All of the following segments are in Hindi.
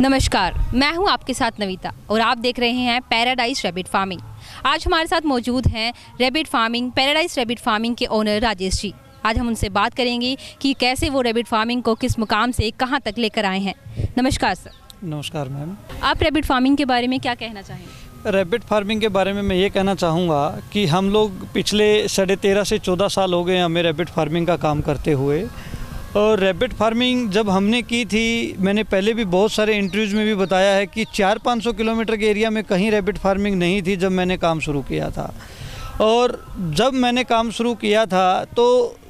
नमस्कार मैं हूँ आपके साथ नविता और आप देख रहे हैं पैराडाइज रेबिट फ़ार्मिंग आज हमारे साथ मौजूद हैं rabbit farming paradise rabbit farming के ओनर राजेश जी। आज हम उनसे बात करेंगे कि कैसे वो रेबिट फ़ार्मिंग को किस मुकाम से कहाँ तक लेकर आए हैं। नमस्कार सर नमस्कार मैम आप रेबिट फ़ार्मिंग के बारे में क्या कहना चाहेंगे? रैबिट फ़ार्मिंग के बारे में मैं ये कहना चाहूँगा कि हम लोग पिछले साढ़े तेरह से चौदह साल हो गए हमें रैबिट फ़ार्मिंग का काम करते हुए। और रैबिट फ़ार्मिंग जब हमने की थी, मैंने पहले भी बहुत सारे इंटरव्यूज़ में भी बताया है कि चार पाँच सौ किलोमीटर के एरिया में कहीं रैबिट फ़ार्मिंग नहीं थी जब मैंने काम शुरू किया था। और जब मैंने काम शुरू किया था तो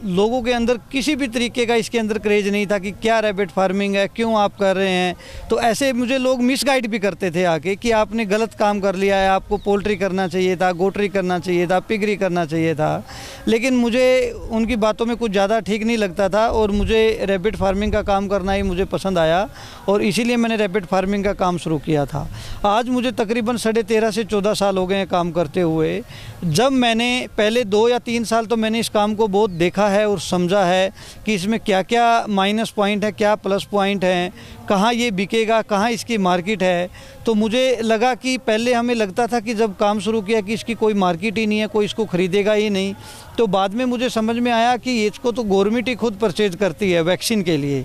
लोगों के अंदर किसी भी तरीके का इसके अंदर क्रेज नहीं था कि क्या रैबिट फ़ार्मिंग है, क्यों आप कर रहे हैं। तो ऐसे मुझे लोग मिसगाइड भी करते थे आके कि आपने गलत काम कर लिया है, आपको पोल्ट्री करना चाहिए था गोटरी करना चाहिए था पिगरी करना चाहिए था। लेकिन मुझे उनकी बातों में कुछ ज़्यादा ठीक नहीं लगता था और मुझे रैबिट फ़ार्मिंग का काम करना ही मुझे पसंद आया और इसीलिए मैंने रैबिट फ़ार्मिंग का काम शुरू किया था। आज मुझे तकरीबन साढ़े तेरह से चौदह साल हो गए हैं काम करते हुए। जब मैंने, पहले दो या तीन साल तो मैंने इस काम को बहुत देखा है और समझा है कि इसमें क्या क्या माइनस पॉइंट है, क्या प्लस पॉइंट हैं, कहाँ ये बिकेगा, कहाँ इसकी मार्केट है। तो मुझे लगा कि पहले हमें लगता था कि जब काम शुरू किया कि इसकी कोई मार्केट ही नहीं है, कोई इसको ख़रीदेगा ही नहीं। तो बाद में मुझे समझ में आया कि इसको तो गवर्नमेंट ही खुद परचेज करती है वैक्सीन के लिए।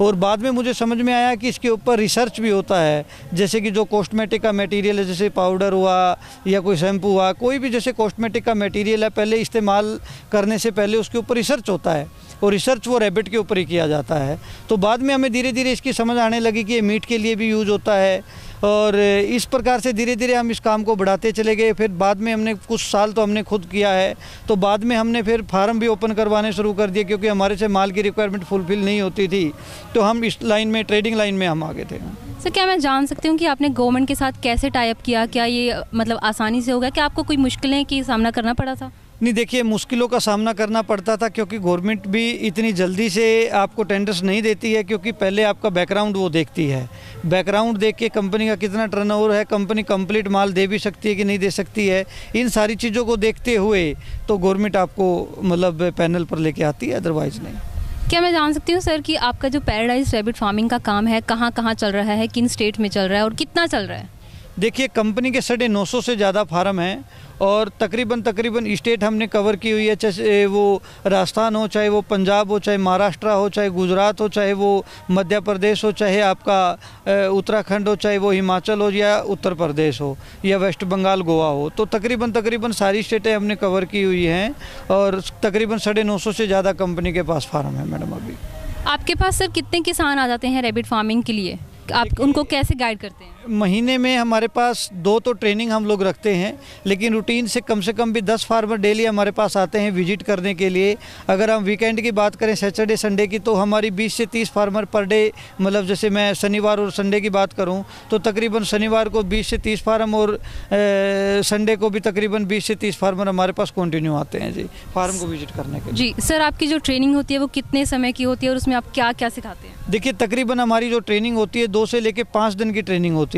और बाद में मुझे समझ में आया कि इसके ऊपर रिसर्च भी होता है। जैसे कि जो कॉस्मेटिक का मटेरियल है, जैसे पाउडर हुआ या कोई शैम्पू हुआ, कोई भी जैसे कॉस्मेटिक का मटेरियल है, पहले इस्तेमाल करने से पहले उसके ऊपर रिसर्च होता है और रिसर्च वो रैबिट के ऊपर ही किया जाता है। तो बाद में हमें धीरे धीरे इसकी समझ आने लगी कि ये मीट के लिए भी यूज़ होता है। और इस प्रकार से धीरे धीरे हम इस काम को बढ़ाते चले गए। फिर बाद में हमने कुछ साल तो हमने खुद किया है। तो बाद में हमने फिर फार्म भी ओपन करवाने शुरू कर दिए क्योंकि हमारे से माल की रिक्वायरमेंट फुलफिल नहीं होती थी। तो हम इस लाइन में ट्रेडिंग लाइन में हम आगे थे। सर, क्या मैं जान सकती हूँ कि आपने गवर्नमेंट के साथ कैसे टाइप किया? क्या ये मतलब आसानी से होगा क्या आपको कोई मुश्किलें की सामना करना पड़ा था? नहीं, देखिए, मुश्किलों का सामना करना पड़ता था क्योंकि गवर्नमेंट भी इतनी जल्दी से आपको टेंडर्स नहीं देती है क्योंकि पहले आपका बैकग्राउंड वो देखती है। बैकग्राउंड देख के कंपनी का कितना टर्नओवर है, कंपनी कंप्लीट माल दे भी सकती है कि नहीं दे सकती है, इन सारी चीज़ों को देखते हुए तो गवर्नमेंट आपको मतलब पैनल पर लेके आती है अदरवाइज़ नहीं। क्या मैं जान सकती हूँ, सर, कि आपका जो पैराडाइज रेबिट फ़ार्मिंग का काम है कहाँ कहाँ चल रहा है, किन स्टेट में चल रहा है और कितना चल रहा है? देखिए कंपनी के साढ़े नौ सौ से ज़्यादा फार्म हैं और तकरीबन तकरीबन स्टेट हमने कवर की हुई है चाहे वो राजस्थान हो चाहे वो पंजाब हो चाहे महाराष्ट्र हो चाहे गुजरात हो चाहे वो मध्य प्रदेश हो चाहे आपका उत्तराखंड हो चाहे वो हिमाचल हो या उत्तर प्रदेश हो या वेस्ट बंगाल गोवा हो तो तकरीबन तकरीबन सारी स्टेटें हमने कवर की हुई हैं और तकरीबन साढ़े नौ सौ से ज़्यादा कंपनी के पास फार्म है मैडम अभी। आपके पास सर कितने किसान आ जाते हैं रेबिट फ़ार्मिंग के लिए? आप उनको कैसे गाइड करते हैं? महीने में हमारे पास दो तो ट्रेनिंग हम लोग रखते हैं लेकिन रूटीन से कम से कम भी दस फार्मर डेली हमारे पास आते हैं विज़िट करने के लिए। अगर हम वीकेंड की बात करें सैटरडे संडे की तो हमारी 20 से 30 फार्मर पर डे मतलब जैसे मैं शनिवार और संडे की बात करूँ तो तकरीबन शनिवार को 20 से 30 फार्म और संडे को भी तकरीबन 20 से 30 फार्मर हमारे पास कंटिन्यू आते हैं जी फार्म को विज़िट करने के जी सर आपकी जो ट्रेनिंग होती है वो कितने समय की होती है और उसमें आप क्या क्या सिखाते हैं? देखिए तकरीबन हमारी जो ट्रेनिंग होती है दो से लेकर पाँच दिन की ट्रेनिंग होती है।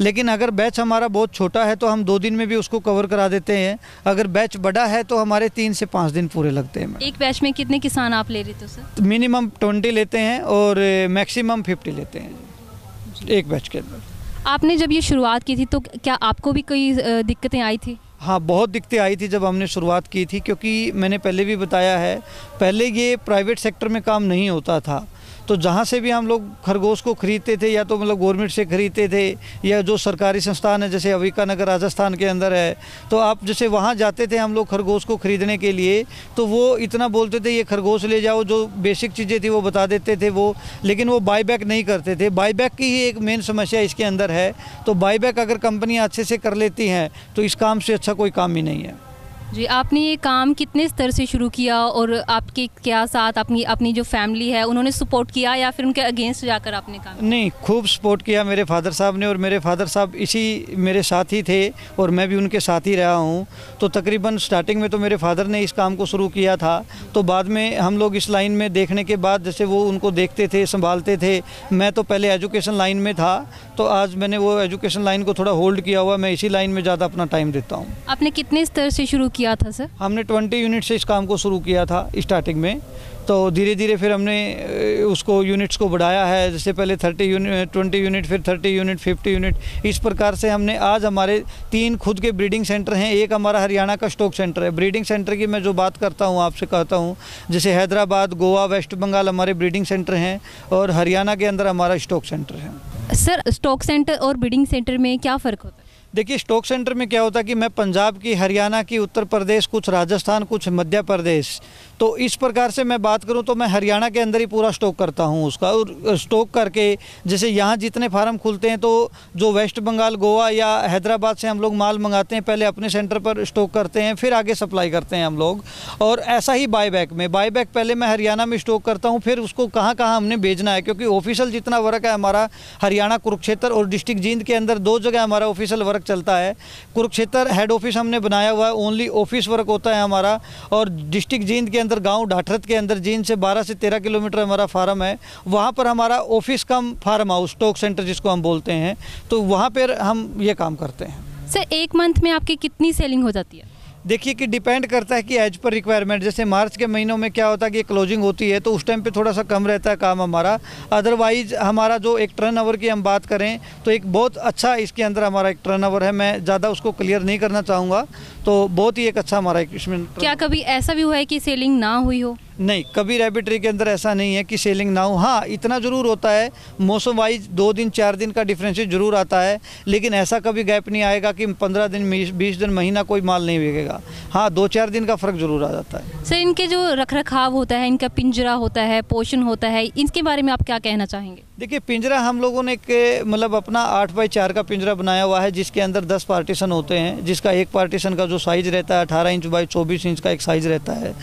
लेकिन अगर बैच हमारा बहुत छोटा है तो हम दो दिन में भी उसको कवर करा देते हैं। अगर बैच बड़ा है तो हमारे तीन से पाँच दिन पूरे लगते हैं एक बैच में कितने किसान आप ले रहे थे सर? मिनिमम ट्वेंटी लेते हैं और मैक्सिमम फिफ्टी लेते हैं एक बैच के अंदर। आपने जब ये शुरुआत की थी तो क्या आपको भी कोई दिक्कतें आई थी? हाँ बहुत दिक्कतें आई थी जब हमने शुरुआत की थी क्योंकि मैंने पहले भी बताया है पहले ये प्राइवेट सेक्टर में काम नहीं होता था। तो जहाँ से भी हम लोग खरगोश को ख़रीदते थे, या तो मतलब गवर्नमेंट से ख़रीदते थे, या जो सरकारी संस्थान है, जैसे अविका नगर राजस्थान के अंदर है तो आप जैसे वहाँ जाते थे हम लोग खरगोश को ख़रीदने के लिए तो वो इतना बोलते थे, ये खरगोश ले जाओ, जो बेसिक चीज़ें थी वो बता देते थे वो, लेकिन वो बाई बैक नहीं करते थे। बाई बैक की ही एक मेन समस्या इसके अंदर है। तो बाई बैक अगर कंपनियाँ अच्छे से कर लेती हैं तो इस काम से अच्छा कोई काम ही नहीं है। जी आपने ये काम कितने स्तर से शुरू किया और आपके क्या साथ अपनी अपनी जो फैमिली है उन्होंने सपोर्ट किया या फिर उनके अगेंस्ट जाकर आपने काम नहीं खूब सपोर्ट किया मेरे फादर साहब ने और मेरे फादर साहब इसी मेरे साथ ही थे और मैं भी उनके साथ ही रहा हूँ। तो तकरीबन स्टार्टिंग में तो मेरे फादर ने इस काम को शुरू किया था। तो बाद में हम लोग इस लाइन में देखने के बाद जैसे वो उनको देखते थे संभालते थे मैं तो पहले एजुकेशन लाइन में था। तो आज मैंने वो एजुकेशन लाइन को थोड़ा होल्ड किया हुआ मैं इसी लाइन में ज़्यादा अपना टाइम देता हूँ। आपने कितने स्तर से शुरू किया किया था सर? हमने 20 यूनिट से इस काम को शुरू किया था स्टार्टिंग में। तो धीरे धीरे फिर हमने उसको यूनिट्स को बढ़ाया है। जैसे पहले 30 यूनिट 20 यूनिट फिर 30 यूनिट 50 यूनिट। इस प्रकार से हमने आज हमारे तीन खुद के ब्रीडिंग सेंटर हैं। एक हमारा हरियाणा का स्टॉक सेंटर है। ब्रीडिंग सेंटर की मैं जो बात करता हूँ आपसे कहता हूँ जैसे हैदराबाद गोवा वेस्ट बंगाल हमारे ब्रीडिंग सेंटर हैं और हरियाणा के अंदर हमारा स्टॉक सेंटर है। सर स्टॉक सेंटर और ब्रीडिंग सेंटर में क्या फ़र्क होता है? देखिए स्टॉक सेंटर में क्या होता है कि मैं पंजाब की, हरियाणा की, उत्तर प्रदेश, कुछ राजस्थान, कुछ मध्य प्रदेश तो इस प्रकार से मैं बात करूँ तो मैं हरियाणा के अंदर ही पूरा स्टॉक करता हूँ उसका। और स्टॉक करके जैसे यहाँ जितने फार्म खुलते हैं तो जो वेस्ट बंगाल गोवा या हैदराबाद से हम लोग माल मंगाते हैं, पहले अपने सेंटर पर स्टॉक करते हैं, फिर आगे सप्लाई करते हैं हम लोग। और ऐसा ही बाई बैक में बाई बैक पहले मैं हरियाणा में स्टॉक करता हूँ, फिर उसको कहाँ कहाँ हमने भेजना है, क्योंकि ऑफिशियल जितना वर्क है हमारा हरियाणा कुरुक्षेत्र और डिस्ट्रिक्ट जींद के अंदर दो जगह हमारा ऑफिशियल वर्क चलता है। कुरुक्षेत्र हेड ऑफ़िस हमने बनाया हुआ है ओनली ऑफ़िस वर्क होता है हमारा और डिस्ट्रिक्ट जींद के अंदर गाँव ढाठरत के अंदर जींद से 12 से 13 किलोमीटर हमारा फार्म है वहाँ पर हमारा office cum farm house stock centre जिसको हम बोलते हैं तो वहाँ पर हम ये काम करते हैं। सर एक मंथ में आपकी कितनी सेलिंग हो जाती है? देखिए कि डिपेंड करता है कि एज पर रिक्वायरमेंट जैसे मार्च के महीनों में क्या होता है कि क्लोजिंग होती है तो उस टाइम पे थोड़ा सा कम रहता है काम हमारा। अदरवाइज़ हमारा जो एक टर्न ओवर की हम बात करें तो एक बहुत अच्छा इसके अंदर हमारा एक टर्न ओवर है मैं ज़्यादा उसको क्लियर नहीं करना चाहूँगा। तो बहुत ही एक अच्छा हमारा एक इसमें क्या कभी ऐसा भी हुआ है कि सेलिंग ना हुई हो? नहीं कभी रेबिट्री के अंदर ऐसा नहीं है कि सेलिंग ना हो। हाँ इतना ज़रूर होता है मौसम वाइज दो दिन चार दिन का डिफरेंसेस ज़रूर आता है लेकिन ऐसा कभी गैप नहीं आएगा कि पंद्रह दिन बीस दिन महीना कोई माल नहीं बिकेगा। हाँ दो चार दिन का फ़र्क ज़रूर आ जाता है। सर इनके जो रख रखाव होता है इनका पिंजरा होता है पोषण होता है इसके बारे में आप क्या कहना चाहेंगे? देखिए, पिंजरा हम लोगों ने के मतलब अपना आठ बाई चार का पिंजरा बनाया हुआ है, जिसके अंदर दस पार्टीशन होते हैं, जिसका एक पार्टीशन का जो साइज़ रहता है, अठारह इंच बाई चौबीस इंच का एक साइज़ रहता है।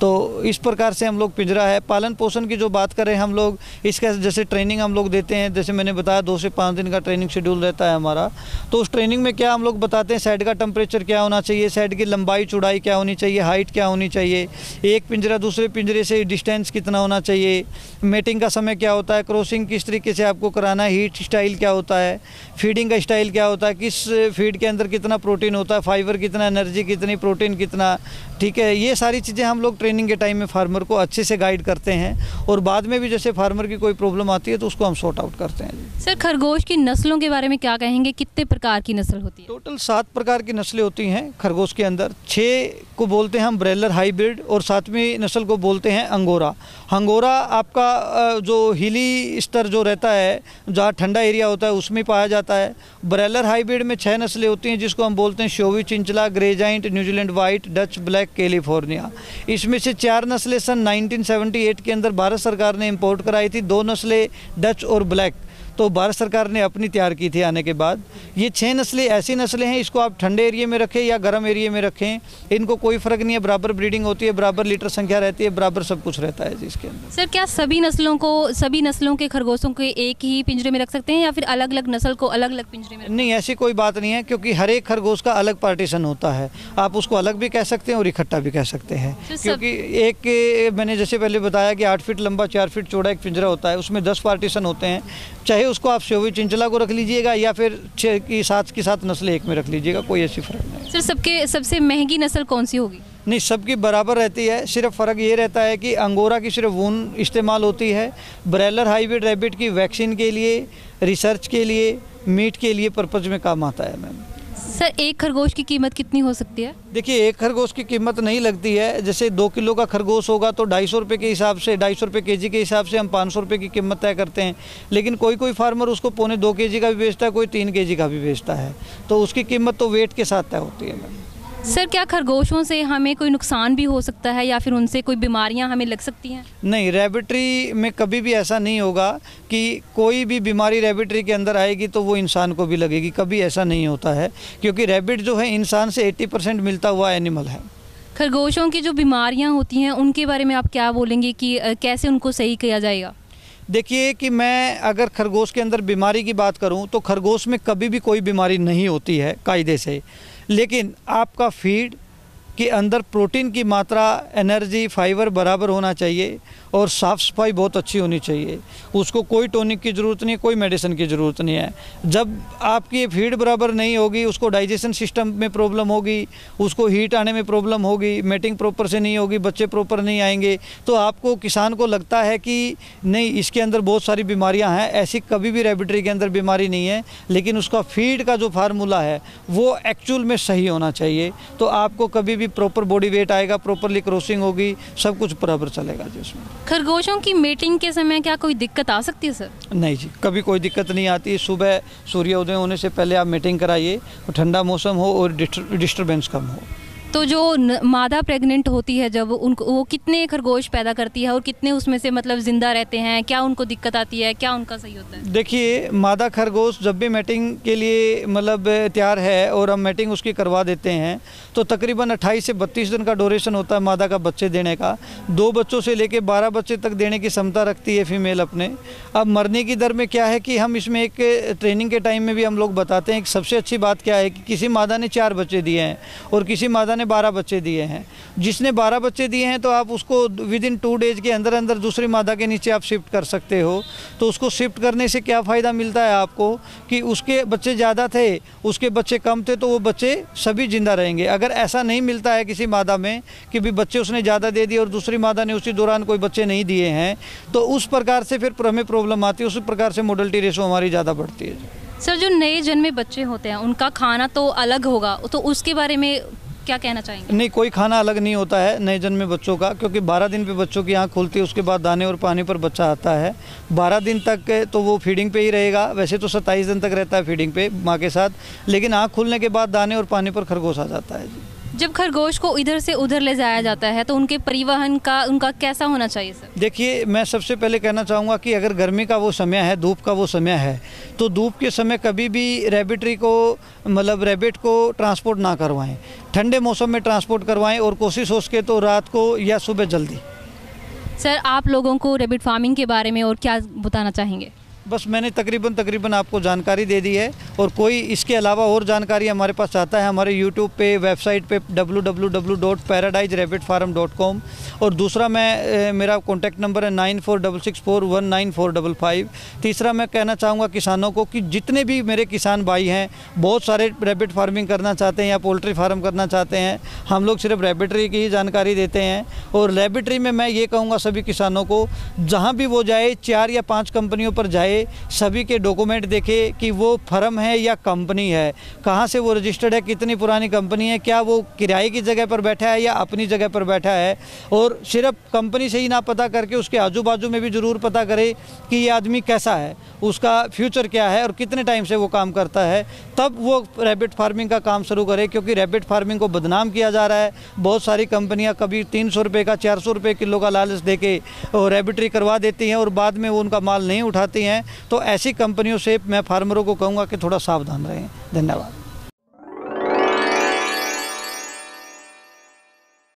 तो इस प्रकार से हम लोग पिंजरा है। पालन पोषण की जो बात करें हम लोग, इसका जैसे ट्रेनिंग हम लोग देते हैं, जैसे मैंने बताया, दो से पाँच दिन का ट्रेनिंग शेड्यूल रहता है हमारा। तो उस ट्रेनिंग में क्या हम लोग बताते हैं साइड का टेम्परेचर क्या होना चाहिए साइड की लंबाई, चौड़ाई क्या होनी चाहिए हाइट क्या होनी चाहिए, एक पिंजरा दूसरे पिंजरे से डिस्टेंस कितना होना चाहिए मेटिंग का समय क्या होता है क्रॉसिंग किस तरीके से आपको कराना है हीट स्टाइल क्या होता है फीडिंग का स्टाइल क्या होता है, किस फ़ीड के अंदर कितना प्रोटीन होता है फाइबर कितना एनर्जी कितनी प्रोटीन कितना, ठीक है, ये सारी चीज़ें हम लोग ट्रेनिंग के टाइम में फार्मर को अच्छे से गाइड करते हैं और बाद में भी जैसे फार्मर की कोई प्रॉब्लम आती है तो उसको हम सॉर्ट आउट करते हैं सर खरगोश की नस्लों के बारे में क्या कहेंगे? कितने प्रकार की नस्ल होती है? टोटल सात प्रकार की नस्लें होती हैं खरगोश के अंदर। छः को बोलते हैं हम ब्रेलर हाइब्रिड और सातवीं नस्ल को बोलते हैं अंगोरा। अंगोरा आपका जो हिली स्तर जो रहता है जहाँ ठंडा एरिया होता है उसमें पाया जाता है। ब्रेलर हाईब्रिड में छः नस्लें होती हैं जिसको हम बोलते हैं Soviet chinchilla grey giant New Zealand white Dutch black California इसमें से चार नस्लें सन 1978 के अंदर भारत सरकार ने इंपोर्ट कराई थी। दो नस्लें डच और ब्लैक तो भारत सरकार ने अपनी तैयार की थी आने के बाद। ये छः नस्लें ऐसी नस्लें हैं इसको आप ठंडे एरिया में रखें या गर्म एरिया में रखें इनको कोई फ़र्क नहीं है बराबर ब्रीडिंग होती है बराबर लीटर संख्या रहती है बराबर सब कुछ रहता है जी इसके अंदर। सर क्या सभी नस्लों को सभी नस्लों के खरगोशों को एक ही पिंजरे में रख सकते हैं या फिर अलग अलग नस्ल को अलग अलग पिंजरे में नहीं ऐसी कोई बात नहीं है क्योंकि हर एक खरगोश का अलग पार्टीशन होता है। आप उसको अलग भी कह सकते हैं और इकट्ठा भी कह सकते हैं। तो क्योंकि एक मैंने जैसे पहले बताया कि आठ फीट लंबा चार फीट चौड़ा एक पिंजरा होता है उसमें दस पार्टीशन होते हैं। चाहे उसको आप सेवी चिंचला को रख लीजिएगा या फिर छः की सात की सात नस्लें एक में रख लीजिएगा कोई ऐसी फ़र्क नहीं। सर सबके सबसे महँगी नस्ल कौन सी होगी? नहीं सबकी बराबर रहती है। सिर्फ़ फ़र्क ये रहता है कि अंगोरा की सिर्फ़ ऊन इस्तेमाल होती है ब्रैलर हाइब्रिड रैबिट की वैक्सीन के लिए रिसर्च के लिए मीट के लिए पर्पज़ में काम आता है मैम। सर, एक खरगोश की कीमत कितनी हो सकती है? देखिए, एक खरगोश की कीमत नहीं लगती है। जैसे दो किलो का खरगोश होगा तो ढाई सौ रुपये के हिसाब से, ढाई सौ रुपये के जी के हिसाब से हम पाँच सौ रुपये की कीमत तय करते हैं। लेकिन कोई कोई फार्मर उसको पौने दो के जी का भी बेचता है, कोई तीन के जी का भी बेचता है। तो उसकी कीमत तो वेट के साथ तय होती है, मैम। सर क्या खरगोशों से हमें कोई नुकसान भी हो सकता है या फिर उनसे कोई बीमारियाँ हमें लग सकती हैं? नहीं रेबिट्री में कभी भी ऐसा नहीं होगा कि कोई भी बीमारी रेबिट्री के अंदर आएगी तो वो इंसान को भी लगेगी। कभी ऐसा नहीं होता है क्योंकि रेबिट जो है इंसान से 80 परसेंट मिलता हुआ एनिमल है। खरगोशों की जो बीमारियाँ होती हैं उनके बारे में आप क्या बोलेंगे कि कैसे उनको सही किया जाएगा? देखिए कि मैं अगर खरगोश के अंदर बीमारी की बात करूँ तो खरगोश में कभी भी कोई बीमारी नहीं होती है कायदे से। लेकिन आपका फ़ीड के अंदर प्रोटीन की मात्रा एनर्जी फाइबर बराबर होना चाहिए। और साफ़ सफ़ाई बहुत अच्छी होनी चाहिए। उसको कोई टोनिक की ज़रूरत नहीं, कोई मेडिसिन की ज़रूरत नहीं है। जब आपकी फ़ीड बराबर नहीं होगी, उसको डाइजेशन सिस्टम में प्रॉब्लम होगी, उसको हीट आने में प्रॉब्लम होगी मेटिंग प्रॉपर से नहीं होगी, बच्चे प्रॉपर नहीं आएँगे तो आपको, किसान को लगता है कि नहीं, इसके अंदर बहुत सारी बीमारियाँ हैं, ऐसी कभी भी रेबिट्री के अंदर बीमारी नहीं है, लेकिन उसका फ़ीड का जो फार्मूला है, वो एक्चुअल में सही होना चाहिए। तो आपको कभी भी प्रॉपर बॉडी वेट आएगा प्रॉपरली क्रॉसिंग होगी, सब कुछ बराबर चलेगा जी उसमें। खरगोशों की मीटिंग के समय क्या कोई दिक्कत आ सकती है सर नहीं जी, कभी कोई दिक्कत नहीं आती। सुबह सूर्योदय होने से पहले आप मीटिंग कराइए। ठंडा मौसम हो और डिस्टर्बेंस कम हो। तो जो मादा प्रेग्नेंट होती है जब उनको, वो कितने खरगोश पैदा करती है और कितने उसमें से मतलब ज़िंदा रहते हैं, क्या उनको दिक्कत आती है, क्या उनका सही होता है? देखिए, मादा खरगोश जब भी मैटिंग के लिए मतलब तैयार है और हम मैटिंग उसकी करवा देते हैं तो तकरीबन 28 से 32 दिन का ड्यूरेशन होता है मादा का बच्चे देने का। दो बच्चों से लेके 12 बच्चे तक देने की क्षमता रखती है फीमेल अपने। अब मरने की दर में क्या है कि हम इसमें एक ट्रेनिंग के टाइम में भी हम लोग बताते हैं सबसे अच्छी बात क्या है कि किसी मादा ने चार बच्चे दिए हैं और किसी मादा ने बारह बच्चे दिए हैं। जिसने बारह बच्चे दिए हैं तो आप उसको विद इन टू डेज़ के अंदर अंदर दूसरी मादा के नीचे आप शिफ्ट कर सकते हो। तो उसको शिफ्ट करने से क्या फ़ायदा मिलता है आपको कि उसके बच्चे ज़्यादा थे, उसके बच्चे कम थे तो वो बच्चे सभी ज़िंदा रहेंगे। अगर ऐसा नहीं मिलता है किसी मादा में कि भी बच्चे उसने ज़्यादा दे दिए और दूसरी मादा ने उसी दौरान कोई बच्चे नहीं दिए हैं तो उस प्रकार से फिर हमें प्रॉब्लम आती है, उसी प्रकार से मोडल्टी रेशो हमारी ज़्यादा बढ़ती है। सर, जो नए जन्मे बच्चे होते हैं, उनका खाना तो अलग होगा तो उसके बारे में क्या कहना चाहेंगे? नहीं, कोई खाना अलग नहीं होता है नए जन्मे बच्चों का, क्योंकि 12 दिन पे बच्चों की आँख खुलती है, उसके बाद दाने और पानी पर बच्चा आता है। 12 दिन तक तो वो फीडिंग पे ही रहेगा, वैसे तो 27 दिन तक रहता है फीडिंग पे माँ के साथ, लेकिन आँख खुलने के बाद दाने और पानी पर खरगोश आ जाता है। जी जब खरगोश को इधर से उधर ले जाया जाता है तो उनके परिवहन का उनका कैसा होना चाहिए सर? देखिए मैं सबसे पहले कहना चाहूँगा कि अगर गर्मी का वो समय है धूप का वो समय है तो धूप के समय कभी भी रेबिट्री को मतलब रेबिट को ट्रांसपोर्ट ना करवाएँ। ठंडे मौसम में ट्रांसपोर्ट करवाएँ और कोशिश हो सके तो रात को या सुबह जल्दी। सर आप लोगों को रेबिट फ़ार्मिंग के बारे में और क्या बताना चाहेंगे? बस मैंने तकरीबन तकरीबन आपको जानकारी दे दी है और कोई इसके अलावा और जानकारी हमारे पास चाहता है, हमारे यूट्यूब पे वेबसाइट पे, www.paradiserabbitfarm.com और दूसरा मैं मेरा कॉन्टैक्ट नंबर है nine four double six four one nine four double five तीसरा मैं कहना चाहूँगा किसानों को कि जितने भी मेरे किसान भाई हैं, बहुत सारे रेबिट फ़ार्मिंग करना चाहते हैं या पोल्ट्री फार्म करना चाहते हैं, हम लोग सिर्फ़ रेबिट्री की ही जानकारी देते हैं और रेबिट्री में मैं ये कहूँगा सभी किसानों को, जहाँ भी वो जाए, चार या पाँच कंपनियों पर जाए सभी के डॉक्यूमेंट देखे कि वो फर्म है या कंपनी है। कहाँ से वो रजिस्टर्ड है? कितनी पुरानी कंपनी है? क्या वो किराए की जगह पर बैठा है या अपनी जगह पर बैठा है? और सिर्फ़ कंपनी से ही ना पता करके उसके आजू बाजू में भी ज़रूर पता करे कि ये आदमी कैसा है। उसका फ्यूचर क्या है और कितने टाइम से वो काम करता है, तब वो रैबिट फ़ार्मिंग का काम शुरू करे, क्योंकि रैबिट फ़ार्मिंग को बदनाम किया जा रहा है। बहुत सारी कंपनियाँ कभी तीन सौ रुपये का, चार सौ रुपये किलो का लालच दे के रेबिट्री करवा देती हैं और बाद में वो उनका माल नहीं उठाती हैं। तो ऐसी कंपनियों से मैं फार्मरों को कहूँगा कि थोड़ा सावधान रहें। धन्यवाद।